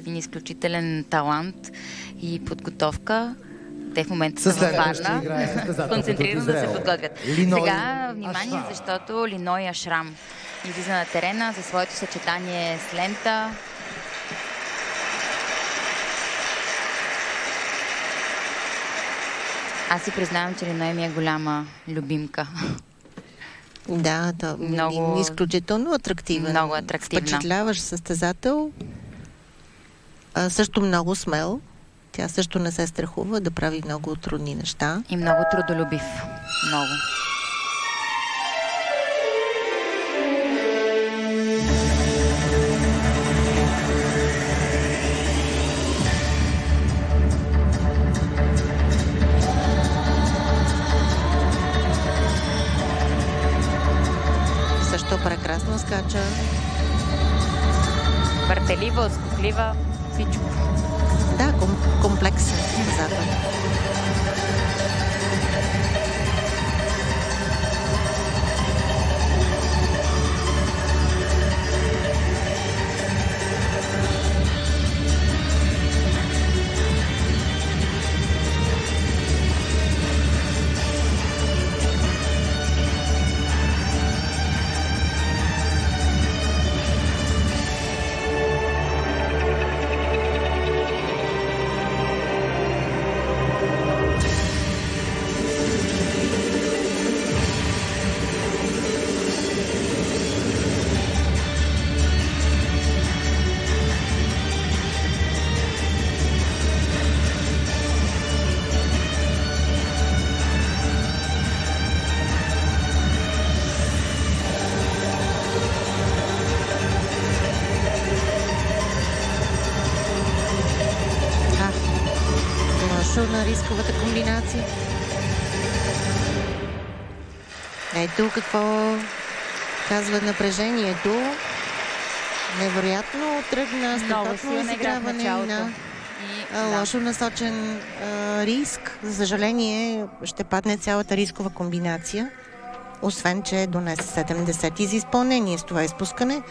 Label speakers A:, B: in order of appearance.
A: един изключителен талант и подготовка. Те в момента са във Варна. Концентрирано да се подготвят.
B: Линой
A: Сега, внимание,
B: Ашрам.
A: защото Линой Ашрам излиза на терена за своето съчетание с лента. Аз си признавам, че Линой ми е голяма любимка.
C: Да, да,
A: Много-
C: изключително атрактивен.
A: много атрактивна.
C: Впечатляващ състезател. А, също много смел. Тя също не се страхува да прави много трудни неща.
A: И много трудолюбив. Много.
C: Също прекрасно скача.
A: Въртелива, скоклива,
C: vídeo. Tá da, complexă, exact. Лошо на рисковата комбинация. Ето какво казва напрежението. Невероятно тръгна страхотно изиграване на
A: да.
C: лошо насочен а, риск. За съжаление ще падне цялата рискова комбинация. Освен, че донесе 70 за изпълнение с това изпускане.